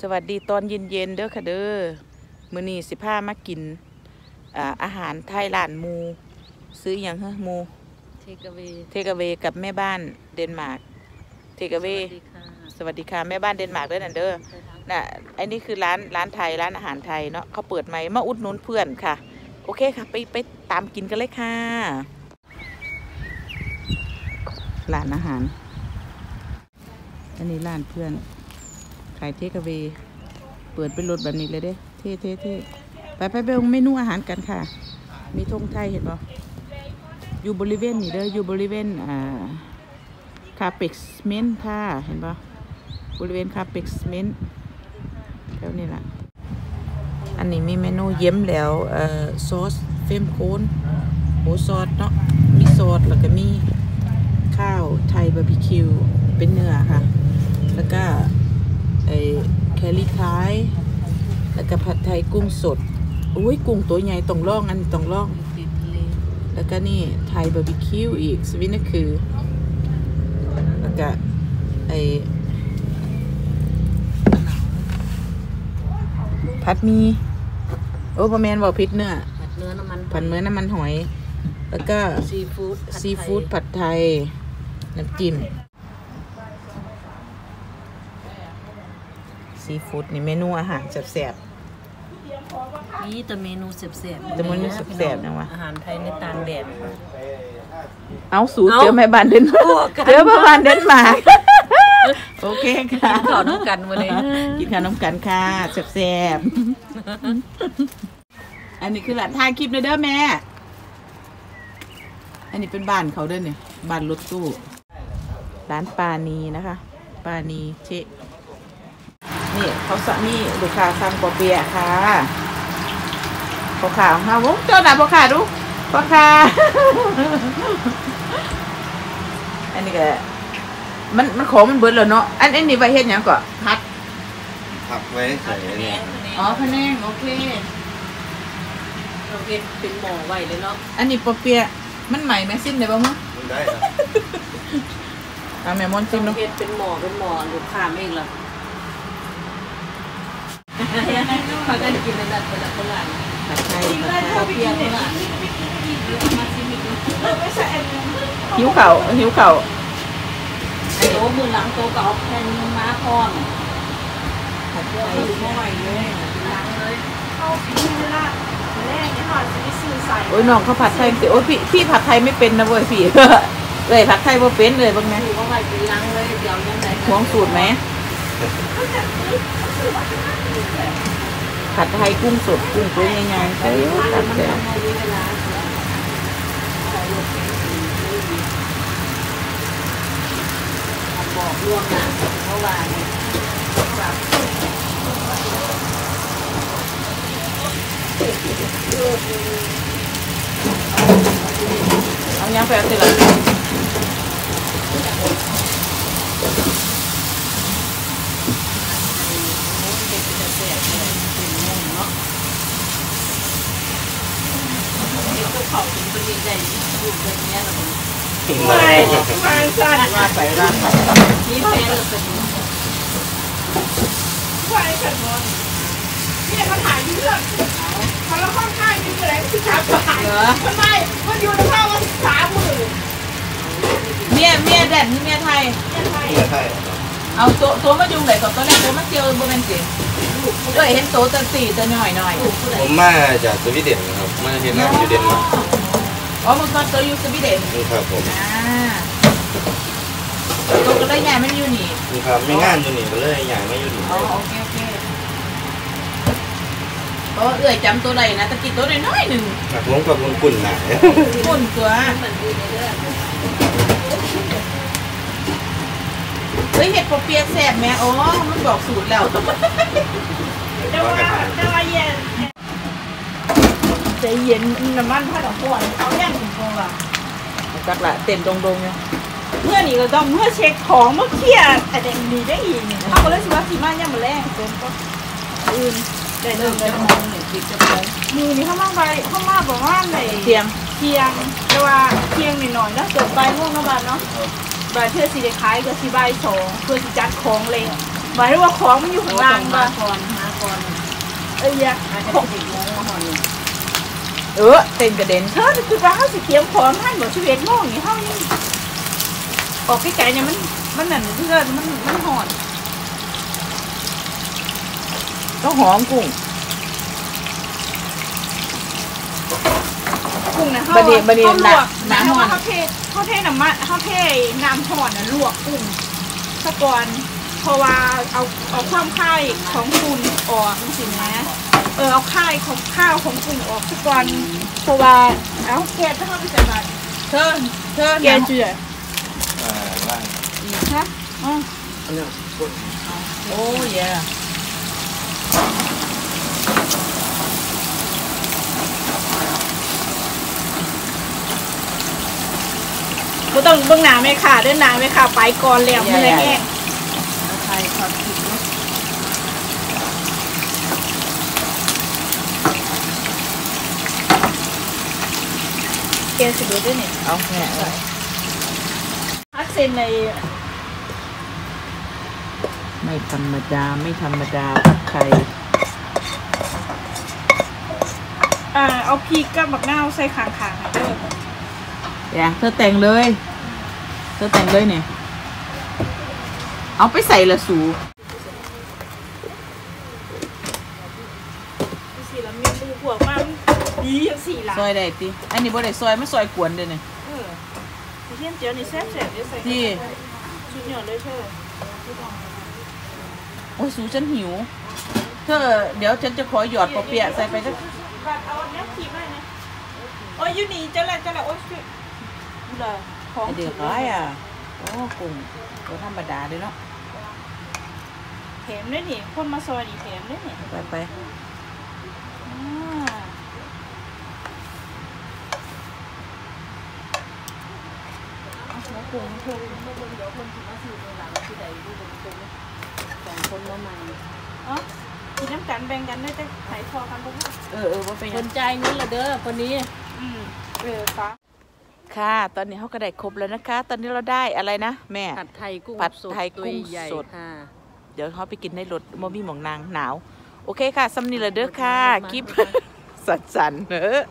สวัสดีตอนเย็นๆเด้อค่ะเด้อมื้อนี้สิพามากินอ่าอาหารไทยร้านหมู่ ซื้ออหย่างเฮ้อหมู่ takeaway takeaway กับแม่บ้านเดนมาร์ก takeaway สวัสดีค่ะสวัสดีค่ะแม่บ้านเดนมาร์กเด้อนั่นเด้อน่ะไอ้นี่คือร้านร้านไทยร้านอาหารไทยเนาะเขาเปิดใหม่มาอุดหนุนเพื่อนค่ะ โอเคค่ะไปไปตามกินกันเลยค่ะร้านอาหารอันนี้ร้านเพื่อนขายเทคเวเปิดเป็นรถแบบนี้เลยเด้เท่เท่เท่ไปไปไปเมนูอาหารกันค่ะ มีธงไทยเห็นปะอยู่บริเวณนี่เด้ออยู่บริเวณอ่าคาเปกสเมนค่ะเห็นปะบริเวณคาเปกสเมนแถวนี้ละอันนี้มีเมนูเยิ้มแล้วเอ่อซอสเฟมโคนหมูซอสเนาะมีซอสแล้วก็มีข้าวไทยบาร์บีคิวเป็นเนื้อค่ะ แล้วก็ ไอ้แครี่ทาย แล้วก็ผัดไทยกุ้งสดอุ้ยกุ้งตัวใหญ่ต้องล่องอันนี้ต้องล่องติดทะเลแล้วก็นี่ไทยบาร์บีคิวอีกสวิตนั่นคือ แล้วก็ไอ้ผัดหมี โอ้ประแมนบอกพิษเนื้อผัดเนื้อน้ำมันผัดเนื้อน้ำมันหอย แล้วก็ซีฟู้ดผัดซีไทยฟู้ดผัดไทย น้ำจิ้ม ซีฟู้ดนี่เมนูอาหารแซ่บนี่แต่เมนูเสียบๆแต่เมนูแซ่บๆนะวะอาหารไทยในต่างแดดๆเอาสูตรเอาเจอแม่บ้านเดนมาโอ้ร์กกันเจอแม่บ้านเดนมาร์กโอเคค่ะขอน้ำกันมาเลย กินขนมกันค่ะแซ่บๆอันนี้คือหลานถ่ายคลิปเลยเด้อแม่ อันนี้เป็นบ้านเขาเด้อเนี่ยบ้านรถตู้ร้านปานีนะคะ ปานีเชะ นี่เขาสะนี่ลูกค้าสั่งกว่าเบียร์ค่ะพ่อข่าวค่ะวงเจ้าหน่ะพ่อข่าดูพ่อข่าอันนี้ก็มันมันของมันเบิดแล้วเนาะอันอันนี้ไว้เฮ็ดหยังก่อนพัดผักไว้ใส่เนี่ยอ๋อพะแนงโอเคเราเป็นเป็นหมอไว้เลยเนาะอันนี้ปอเปียะมันใหม่ไหมซิมได้บ้างมั้งมันได้ครับเอาแม่มอนซิมเราเนาะเป็นเป็นหมอเป็นหมอลูกค้าเองล่ะ พากันกินในร้านคนละคนละผัดไทยผัดไทยข้าวเปียกคนละมาซิมิกหิวเข่าหิวเข่าวไอ้โอ้มือหลังโตก็เอาแผ่นม้าพร้อมผัดไทเดี๋ยวยไม่ไหวเลยล้างเลยเข้าปีนี่ละแรกนี่ยหน่อยจะได้ซื้อใส่โอ้ยน้องเขาผัดไทยสิโอ้ยพี่พี่ผัดไทยไม่เป็นนะเว้ยพี่เลยผัดไทยบ่เป็นเลยบ้างไหมถือว่าไหวไปล้างเลยเดี๋ยวยังไงหวงสูตรไหม ผัดไทยกุ้งสดกุ้งตัวใหญ่ๆใส่ตัดแต่บอกล่วงหน้าเพราะว่าเนี่ยเอายังไปเอาสิละ เดี๋ยวก็ขอบคุณคนดีใจอยู่แบบนี้หละผมไม่ไม่สั่นราดใส่ราดใส่นี่แพ้เลยเป็นไม่สั่นนอนเนี่ยเขาถ่ายเรื่องเขาแล้วค่อนข้างมีแสดงที่ชัดถ่ายเหรอมันไม่มันอยู่ในภาพว่าสามหมื่นเมียเมียแดดนี่เมียไทยเนี่ยไทย เอาตัวตัวมายุงไหนก่อนตัวแรกตัวมาเจียวบ่แม่นสิ เอ้ยเห็นตัวตัวสี่ตัวหน่อยหน่อยผมมาจากสวีเดนครับมาเห็นงานอยู่เดนมาร์กอ๋อมันก็ตัวอยู่สวีเดนนี่ครับผมอ่าตัวก็ได้ใหญ่ไม่อยู่นี่นี่ครับมีงานอยู่นี่ก็เลยย้ายมาอยู่นี่อ๋อโอเคโอเคโอ้เอ้ยจำตัวใดนะตะกี้ตัวน้อยๆหนึ่งหนักผมกับคุณกุ่นหนาปุ่นตัวมันดีในเรื่อง เฮ้ยเห็ดปอเปียะแซ่บแม่อ๋อมันบอกสูตรแล้วแต่ว่าแต่ว่าเย็นใจเย็นน้ำมันพัดออกก่อนเขาแย่งถึงตัวจักละเต้นดงๆเนี่ยเมื่อนี่ก็ต้องเมื่อเช็คของเมื่อเคลียร์แต่เด็กดีได้อีกเนี่ยเขาก็เลยสิว่าสีมาเนี่ยมาแรกเป็นก็อื่นได้เริ่มจะได้มองหนึ่งคิดจะมองมือนี่เขามาไปเขามาบอกว่าในเทียงเที่ยงแต่ว่าเที่ยงนิดหน่อยแล้วเกิดใบายม่วงนะบ้านเนาะ บาเพื่อสีได้ขายก็สีใบายสองเพื่อสิจัดของเลยหมายถึงว่าของมันอยู่ข้างล่างมามาก่อนมาก่อนเอ้ยอยามาจะสิบโมงมาหอนนึ่เออเต้นกระเด็นเธอคือว่าเขาสิเตรียมของให้หมดชีวิตโมงนี่เฮายังออกไกลๆเนี่ยมันมันนั่นเพื่อนมันมันหอน ต้องหอมกุ้ง กุ้งนะเขาบัดนี้บัดนี้เขาลวกน้ำน้ำน้ำห่อน เขาเทเขาเทน้ำมันเขาเทน้ำห่อนน่ะลวกกุ้งสะก่อนเพราะว่าเอาเอาความคายของกุ้งออกสินะเออเอาคายของข้าวของกุ้งออกสะก่อนเพราะว่าเอาแกะถ้าเขาไปใส่บาตรเธอเธอแกะเจืออ่าล่างฮะอ๋ออันเนี้ยคนโอ้ย ยบ่ต้องเบิ่งหน้าแม่ค่ะเด้อหน้าแม่ค่ะไปก่อนแล้วมันเลยแห้งใครขอผิดเนาะแกะสิเบิดเด้อนี่เอาแม่พักเซนในไม่ธรรมดาไม่ธรรมดาผัดไข่อ่าเอาพริกกับบักนาวใส่ข้างๆให้เด้อ อย่าเธอแต่งเลย เธอแต่งเลยเนี่ย เอาไปใส่ละสูสิละมีมือพวกมันดีจังสี่ล่ะซอยได้ติอันนี้บ่ได้ซอยไม่ซอยกวนเด้อเนี่ยเออสิเทียนเจียวนี่แซ่บๆเด้อใส่ที่ชุดยอดเลยเธอโอ้ยสูฉันหิว เธอเดี๋ยวฉันจะขอหยอดปอเปียะใส่ไปสักบัดเอาอันเนี้ยขีดไว้นะโอ้ยอยู่นี่จะละจะละโอ้ย ช่วยดูละของเดี๋ยวร้ายอะโอ้กุ้งตัวธรรมดาเลยเนาะแถมด้วยนี่คนมาซอยนี่แถมด้วยนี่ไปไปอ่าเอาหัวโป่งเธอสองคนมาใหม่เอ้ากินน้ำกันแบ่งกันด้วยจะหายคอกันบ่ฮู้เออเออว่าเป็นหคยังนใจายเงินละเด้อคนนี้ อืมเออฟ้า ค่ะ ตอนนี้เขาก็ได้ครบแล้วนะคะ ตอนนี้เราได้อะไรนะแม่ ผัดไทยกุ้งผัดสดไทยกุ้งตัวใหญ่สด ค่ะ เดี๋ยวเขาไปกินในรถมอมี่หมองนางหนาว โอเคค่ะซัมนี่ละเด้อค่ะมาคลิปมาสันๆเนอะ